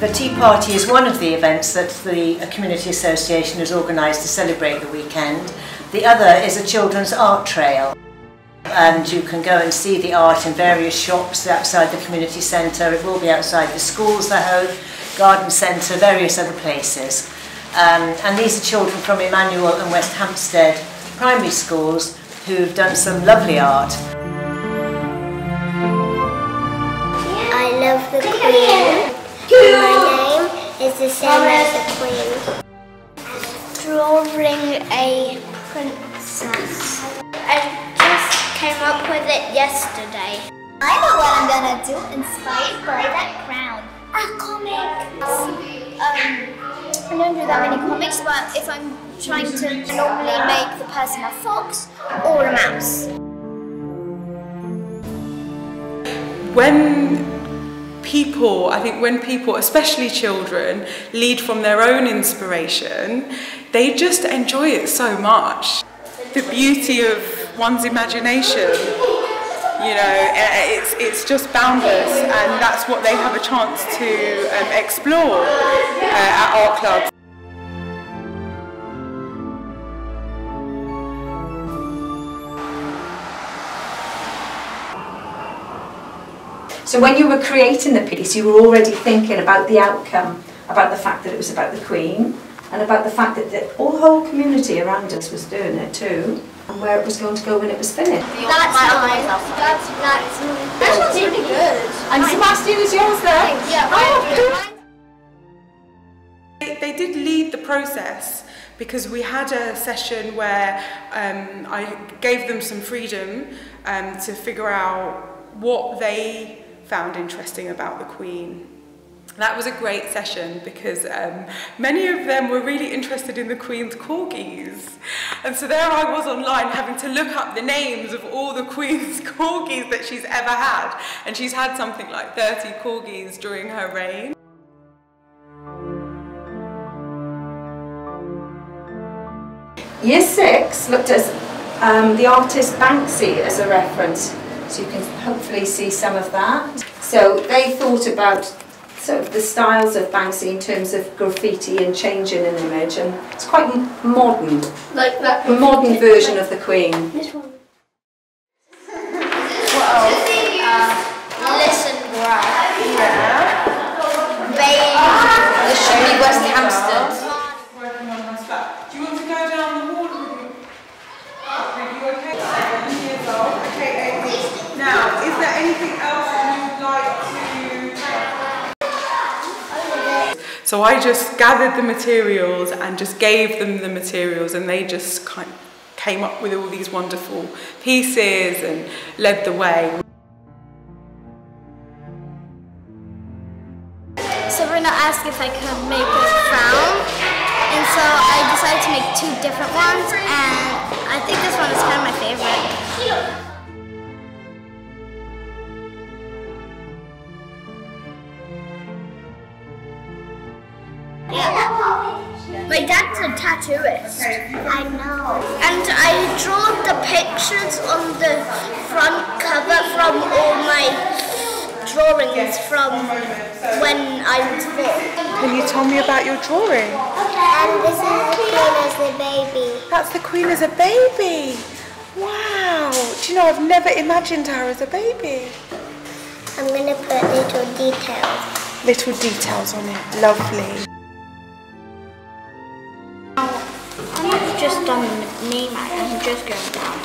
The Tea Party is one of the events that the Community Association has organised to celebrate the weekend. The other is a children's art trail and you can go and see the art in various shops outside the community centre. It will be outside the schools, the home, garden centre, various other places. Um, and these are children from Emmanuel and West Hampstead primary schools who've done some lovely art. I love the Queen. My name is the same as the Queen. Drawing a princess. I just came up with it yesterday. I know what I'm gonna do, inspired by that crown. A comic. Um, I don't do that many comics, but if I'm trying to normally make the person a fox or a mouse. When people, I think when people, especially children, lead from their own inspiration, they just enjoy it so much. The beauty of one's imagination, you know, eh, it's, it's just boundless and that's what they have a chance to um, explore uh, at art clubs. So when you were creating the piece, you were already thinking about the outcome, about the fact that it was about the Queen, and about the fact that the all whole community around us was doing it too, and where it was going to go when it was finished. That's mine. That's, that's mine. This one's really good. And Sebastian, is yours there? Yeah, Oh, mine. They, they did lead the process because we had a session where um, I gave them some freedom um, to figure out what they found interesting about the Queen. That was a great session because um, many of them were really interested in the Queen's corgis. And so there I was online having to look up the names of all the Queen's corgis that she's ever had. And she's had something like 30 corgis during her reign. Year six looked at um, the artist Banksy as a reference, so you can hopefully see some of that. So they thought about sort of the styles of Banksy in terms of graffiti and changing an image, and it's quite modern, Like that. a modern version of the Queen. This one. Well, uh, listen, right. Yeah. Beige. This should be West Hampstead. Working on her stuff. Do you want to go down the hall with me? Are you okay? Seven years old. Okay, eight. Now, is there anything else that you would like to? So I just gathered the materials and just gave them the materials, and they just kind of came up with all these wonderful pieces and led the way. Sabrina asked if I could make a crown, and so I decided to make two different ones, and I think this one is kind of my favorite. Yeah. My dad's a tattooist. I know. And I draw the pictures on the front cover from all my drawings from when I was four. Can you tell me about your drawing? And this is the Queen as the baby. That's the Queen as a baby. Wow. Do you know, I've never imagined her as a baby. I'm gonna put little details. Little details on it. Lovely. Done the name. I'm just going down.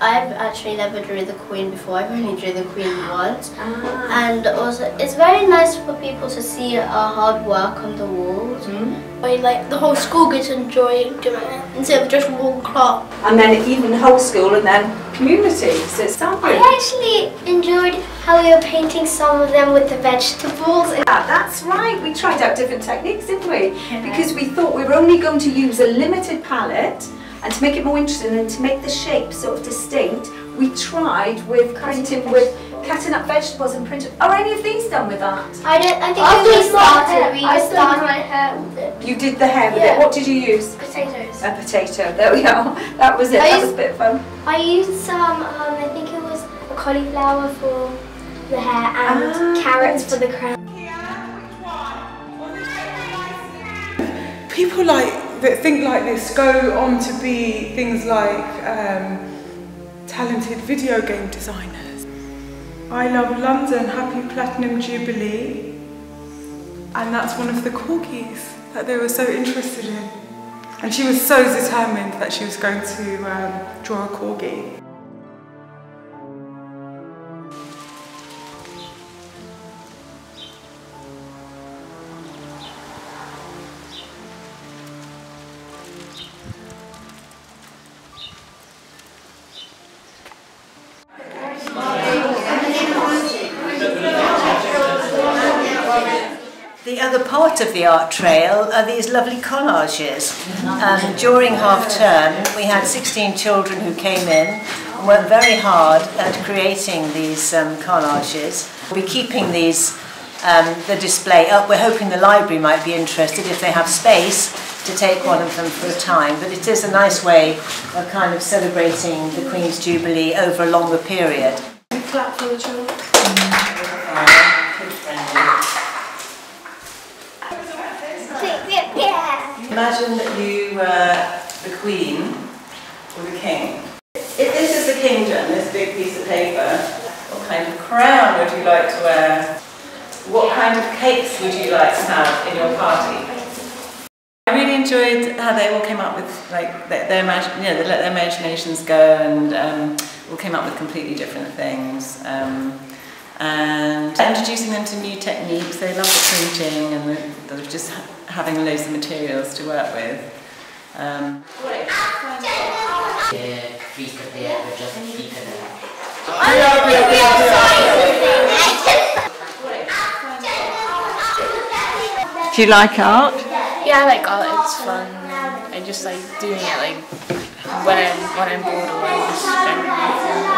I've actually never drew the Queen before. I've only drew the Queen once. Ah. And also, it's very nice for people to see our hard work on the walls. Hmm? I like the whole school gets enjoying doing it instead of just one club. And then even whole school and then community, so it's something. I actually enjoyed how we were painting some of them with the vegetables. Yeah, that's right. We tried out different techniques, didn't we? Because we thought we were only going to use a limited palette and to make it more interesting and to make the shape sort of distinct, we tried with printing with cutting up vegetables and printing. Are any of these done with that? I, did, I think After we we started, started, we I started started my hair with it. You did the hair with Yeah. it. What did you use? Potatoes. A potato. There we are. That was it. I That used- was a bit fun. I used some, um, I think it was a cauliflower for the hair and Ah, carrots for the crown. People like that think like this go on to be things like um, talented video game designers. I love London, happy platinum jubilee, and that's one of the corgis that they were so interested in. And she was so determined that she was going to um, draw a corgi. The other part of the art trail are these lovely collages. Um, during half term, we had 16 children who came in and worked very hard at creating these um, collages. We'll be keeping these, um, the display up. We're hoping the library might be interested if they have space to take one of them for a time. But it is a nice way of kind of celebrating the Queen's Jubilee over a longer period. Clap for the children. Imagine that you were the Queen or the King. If this is the kingdom, this big piece of paper, what kind of crown would you like to wear? What kind of cakes would you like to have in your party? I really enjoyed how they all came up with like their, imagine, they let their imaginations go and um, all came up with completely different things. Um, and introducing them to new techniques. They love the printing and the, the just ha- having loads of materials to work with. Um, Do you like art? Yeah, I like art. It's fun. I just like doing it like when I'm when I'm bored or when I'm just generally fun.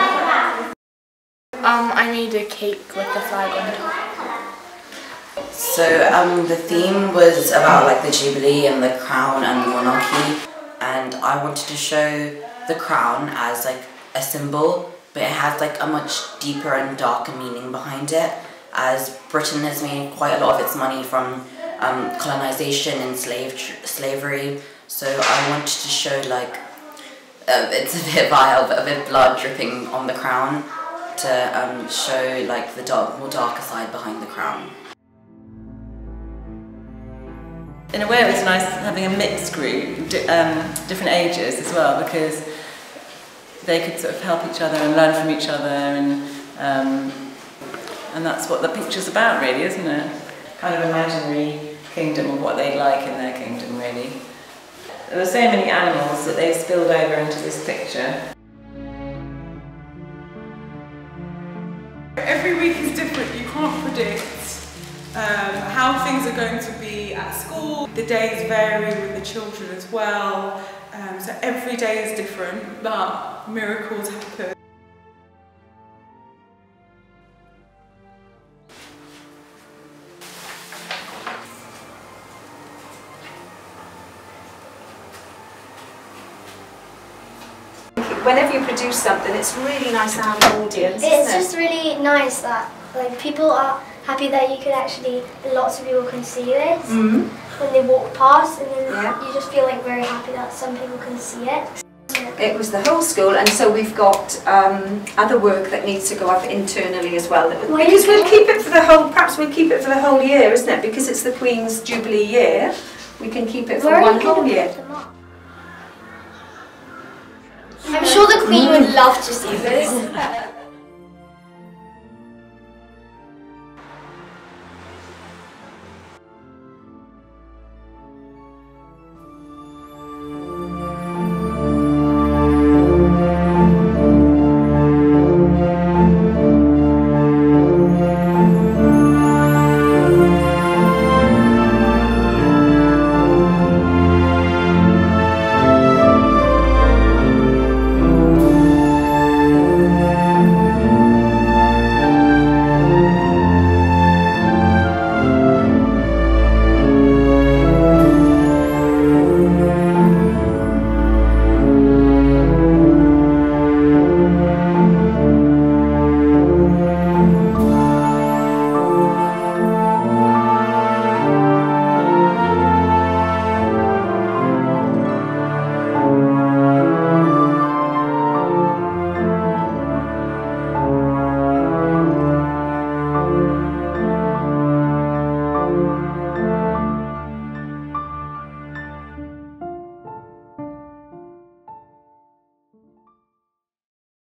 Um, I need a cake with the flag on top. So um, the theme was about like the Jubilee and the crown and the monarchy, and I wanted to show the crown as like a symbol, but it has like a much deeper and darker meaning behind it, as Britain has made quite a lot of its money from um, colonization and slave slavery. So I wanted to show like uh, it's a bit vile, but a bit blood dripping on the crown to um, show like the dark, more darker side behind the crown. in a way, it was nice having a mixed group, um, different ages as well, because they could sort of help each other and learn from each other, and um, and that's what the picture's about, really, isn't it? Kind of imaginary kingdom of what they like in their kingdom, really. There were so many animals that they spilled over into this picture. Can't predict um, how things are going to be at school. The days vary with the children as well. Um, so every day is different, but miracles happen. Whenever you produce something, it's really nice to have an audience, It's isn't it? just really nice that like people are happy that you could actually lots of people can see this Mhm. when they walk past and then Yeah. you just feel like very happy that some people can see it. It was the whole school, and so we've got um, other work that needs to go up internally as well. Why Because do you we'll keep it for the whole, perhaps we'll keep it for the whole year, isn't it? Because it's the Queen's Jubilee year, we can keep it for Where one whole year. put them up? I'm sure the Queen would love to see this.